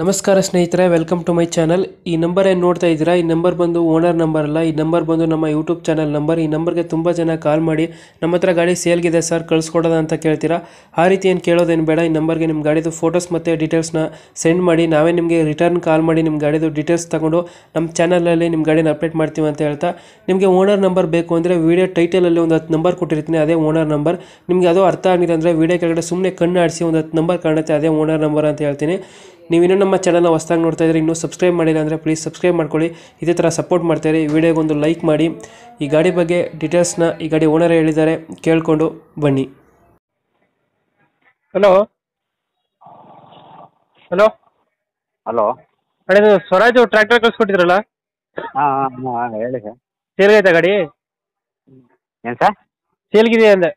ನಮಸ್ಕಾರ ಸ್ನೇಹಿತರೆ welcome to my channel ಈ ನಂಬರ್ ಏನು ನೋಡ್ತಾ ಇದ್ದೀರಾ? ಈ ನಂಬರ್ ಬಂದು ಓನರ್ ನಂಬರ್ ಅಲ್ಲ. ಈ ನಂಬರ್ ಬಂದು ನಮ್ಮ ಯೂಟ್ಯೂಬ್ ಚಾನಲ್ ನಂಬರ್ ಈ ನಂಬರ್ಗೆ ತುಂಬ ಜನ ಕಾಲ್ ಮಾಡಿ, ನಮ್ಮ ಹತ್ರ ಗಾಡಿ ಸೇಲ್ಗಿದೆ ಸರ್ ಕಳಿಸ್ಕೊಡೋದ ಅಂತ ಕೇಳ್ತೀರಾ? ಆ ರೀತಿ ಏನು ಕೇಳೋದೇನು ಬೇಡ. ಈ ನಂಬರ್ಗೆ ನಿಮ್ಮ ಗಾಡಿದು ಫೋಟೋಸ್ ಮತ್ತು ಡೀಟೇಲ್ಸ್ನ ಸೆಂಡ್ ಮಾಡಿ. ನಾವೇ ನಿಮಗೆ ರಿಟರ್ನ್ ಕಾಲ್ ಮಾಡಿ ನಿಮ್ಮ ಗಾಡಿದು ಡೀಟೇಲ್ಸ್ ತಗೊಂಡು ನಮ್ಮ ಚಾನಲಲ್ಲಿ ನಿಮ್ಮ ಗಾಡಿನ ಅಪ್ಡೇಟ್ ಮಾಡ್ತೀವಿ ಅಂತ ಹೇಳ್ತಾ, ನಿಮಗೆ ಓನರ್ ನಂಬರ್ ಬೇಕು ಅಂದರೆ ವೀಡಿಯೋ ಟೈಟಲಲ್ಲಿ ಒಂದು ಹತ್ತು ನಂಬರ್ ಕೊಟ್ಟಿರ್ತೀನಿ, ಅದೇ ಓನರ್ ನಂಬರ್ ನಿಮಗೆ ಅದು ಅರ್ಥ ಆಗಿದೆ ಅಂದರೆ ವೀಡಿಯೋ ಕೆಳಗಡೆ ಸುಮ್ಮನೆ ಕಣ್ಣು ಆಡಿಸಿ ಒಂದು ಹತ್ತು ನಂಬರ್ ಕಾಣುತ್ತೆ, ಅದೇ ಓನರ್ ನಂಬರ್ ಅಂತ ಹೇಳ್ತೀನಿ. ನೀವು ಇನ್ನೂ ನಮ್ಮ ಚಾನಲ್ನ ಹೊಸ್ದಾಗಿ ನೋಡ್ತಾ ಇದ್ರೆ ಇನ್ನೂ ಸಬ್ಸ್ಕ್ರೈಬ್ ಮಾಡಿಲ್ಲ ಅಂದರೆ ಪ್ಲೀಸ್ ಸಬ್ಸ್ಕ್ರೈಬ್ ಮಾಡ್ಕೊಳ್ಳಿ. ಇದೇ ಥರ ಸಪೋರ್ಟ್ ಮಾಡ್ತಾರೆ ಈ ವಿಡಿಯೋಗೆ ಒಂದು ಲೈಕ್ ಮಾಡಿ. ಈ ಗಾಡಿ ಬಗ್ಗೆ ಡೀಟೇಲ್ಸ್ನ ಈ ಗಾಡಿ ಓನರ್ ಹೇಳಿದ್ದಾರೆ. ಕೇಳಿಕೊಂಡು ಬನ್ನಿ. ಹಲೋ ಹಲೋ ಹಲೋ ಅದೇ ಸ್ವರಾಜ್ ಟ್ರ್ಯಾಕ್ಟರ್ ಕಳಿಸ್ಕೊಟ್ಟಿದ್ರಲ್ಲ? ಹಾಂ ಹಾಂ ಹೇಳಿ ಸರ್. ಸೇಲ್ಗೈತಾ ಗಾಡಿ? ಏನು ಸರ್? ಸೇಲ್ಗಿದೆ ಅಂದೆ?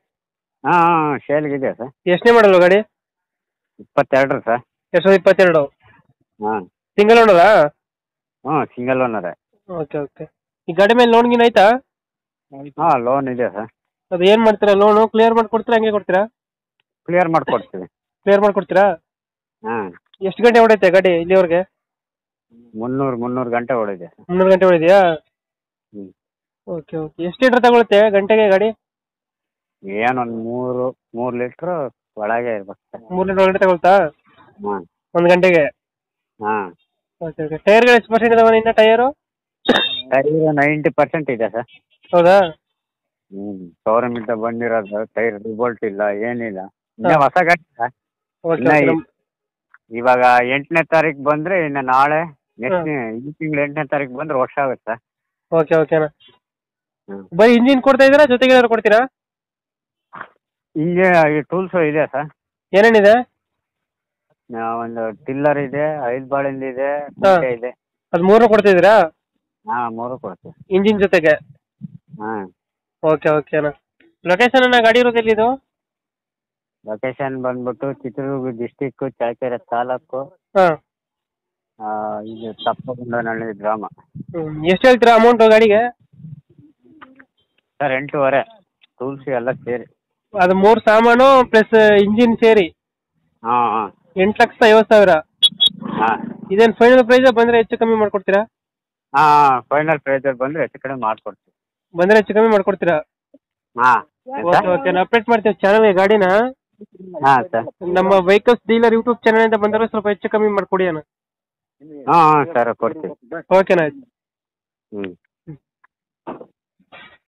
ಹಾಂ ಹಾಂ ಶೇಲ್ಗಿದೆ ಸರ್. ಎಷ್ಟನೇ ಮಾಡಲ್ವ ಗಾಡಿ? ಇಪ್ಪತ್ತೆರಡು ಸರ್. ಎರಡು ಸಾವಿರದ ಇಪ್ಪತ್ತೆರಡು? ಹಾಂ. ಸಿಂಗಲ್ ಓನರಾ ಹ್ಞೂ ಸಿಂಗಲ್ ಓನರೇ ಓಕೆ ಓಕೆ. ಈ ಗಾಡಿ ಮೇಲೆ ಲೋನ್ ಗಿನ್ ಆಯ್ತಾ? ಹಾಂ ಲೋನ್ ಇದೆ ಸರ್. ಅದು ಏನು ಮಾಡ್ತೀರಾ? ಲೋನು ಕ್ಲಿಯರ್ ಮಾಡ್ಕೊಡ್ತೀರಾ ಹಂಗೆ ಕೊಡ್ತೀರಾ? ಕ್ಲಿಯರ್ ಮಾಡಿಕೊಡ್ತೀವಿ ಕ್ಲಿಯರ್ ಮಾಡ್ಕೊಡ್ತೀರಾ ಹಾಂ. ಎಷ್ಟು ಗಂಟೆ ಹೊಡೈತೆ ಗಾಡಿ ಇಲ್ಲಿವರೆಗೆ? ಮುನ್ನೂರು ಮುನ್ನೂರು ಗಂಟೆ ಸರ್ ಮುನ್ನೂರು ಗಂಟೆ ಹೊಡಿದೆಯಾ? ಹ್ಞೂ ಓಕೆ ಓಕೆ. ಎಷ್ಟು ಲೀಟ್ರ್ ತಗೊಳುತ್ತೆ ಗಂಟೆಗೆ ಗಾಡಿ? ಏನೊಂದು ಮೂರು ಮೂರು ಲೀಟ್ರು ಒಳಗೆ ಇರ್ಬೇಕು. ಮೂರು ಲೀಟ್ರ್ ಒಳಗಡೆ ತಗೊಳ್ತಾ? ಹಾಂ. ಒಂದು ಗಂಟೆಗೆ? ಹಾ. ಓಕೆ ಓಕೆ ಟೈರ್ಗಳು ಎಷ್ಟು ಪರ್ಸೆಂಟ್ ಇದಾವೆ ಇನ್ನ ಟೈರು ಟೈರ್ ನೈಂಟಿ ಪರ್ಸೆಂಟ್ ಇದೆ ಸರ್. ಹೌದಾ? ಹ್ಞೂ ಇಂದ ಬಂದಿರೋದು ಟೈರ್ ರಿಬೋಲ್ಟ್ ಇಲ್ಲ ಏನಿಲ್ಲ. ಇನ್ನೇ ಹೊಸ ಗಾಡಿ ಸರ್ ಓಕೆ ಇನ್ನ ಈ- ಇವಾಗ ಎಂಟನೇ ತಾರೀಕು ಬಂದ್ರೆ ಇನ್ನ ನಾಳೆ ನೆಕ್ಸ್ಟ್ ಈ ತಿಂಗಳು ಎಂಟನೇ ತಾರೀಕು ಬಂದ್ರೆ ವರ್ಷ ಆಗುತ್ತೆ. ಸರ್ ಓಕೆ ಓಕೆನಾ ಹ್ಮ್. ಬರೀ ಇಂಜಿನ್ ಕೊಡ್ತಾ ಇದ್ದೀರಾ ಜೊತೆಗೆ ಏನಾದ್ರು ಕೊಡ್ತೀರಾ? ಹಿಂಗೆ ಟೂಲ್ಸು ಇದೆ ಸರ್. ಏನೇನಿದೆ? ಒಂದು ಟಿಲ್ಲರ್ ಇದೆ ಐದು ಬಾಳಿಂದ ಇದೆ. ಕುಂಟೆ ಇದೆ. ಅದು ಮೂರು ಕೊಡ್ತಿದ್ದೀರಾ? ಹಾ ಮೂರು ಕೊಡ್ತೀವಿ. ಇಂಜಿನ್ ಜೊತೆಗೆ? ಹಾ. ಓಕೆ ಓಕೆನಾ ಲೊಕೇಶನ್ ಅನ್ನ ಗಾಡಿ ಇರೋದು ಎಲ್ಲಿದು? ಲೊಕೇಶನ್ ಬಂದ್ಬಿಟ್ಟು ಚಿತ್ರದುರ್ಗ ಡಿಸ್ಟಿಕ್ ಚಳ್ಳಕೆರೆ ತಾಲೂಕು. ಹಾ. ಆ, ಇದು ತಪ್ಪಗುಂಡನಹಳ್ಳಿ ಗ್ರಾಮ. ಎಷ್ಟು ಹೇಳ್ತೀರಾ ಅಮೌಂಟ್ ಗಾಡಿಗೆ? ಸರ್ ಎಂಟೂವರೆ. ಟೂಲ್ಸ್ ಎಲ್ಲ ಸೇರಿ. ಅದು ಮೂರು ಸಾಮಾನು ಪ್ಲಸ್ ಇಂಜಿನ್ ಸೇರಿ. ಹಾಂ ಹಾಂ. ಎಂಟು ಲಕ್ಷದ ಐವತ್ತು ಸಾವಿರ. ಹಾಂ. ಇದೇನು ಫೈನಲ್ ಪ್ರೈಸ್ ಬಂದ್ರೆ ಹೆಚ್ಚು ಕಮ್ಮಿ ಮಾಡ್ಕೊಡ್ತೀರಾ? ಹಾಂ ಫೈನಲ್ ಪ್ರೈಸಲ್ಲಿ ಬಂದ್ರೆ ಹೆಚ್ಚು ಕಡಿಮೆ ಮಾಡ್ಕೊಡ್ತೀವಿ. ಬಂದ್ರೆ ಹೆಚ್ಚು ಕಮ್ಮಿ ಮಾಡ್ಕೊಡ್ತೀರಾ? ಹಾಂ ಓಕೆ ಓಕೆ. ನಾನು ಅಪ್ಡೇಟ್ ಮಾಡ್ತೀವಿ ಚಾನಲ್ಗೆ ಗಾಡಿನ. ಹಾಂ ಸರ್. ನಮ್ಮ ವೆಹಿಕಲ್ಸ್ ಡೀಲರ್ ಯೂಟ್ಯೂಬ್ ಚಾನಲ್ ಇಂದ ಬಂದರೆ ಸ್ವಲ್ಪ ಹೆಚ್ಚು ಕಮ್ಮಿ ಮಾಡ್ಕೊಡಿ ಅಣ್ಣ. ಹಾ ಹಾಂ ಸರ್ ಕೊಡ್ತೀವಿ. ಓಕೆನಾ ಹ್ಞೂ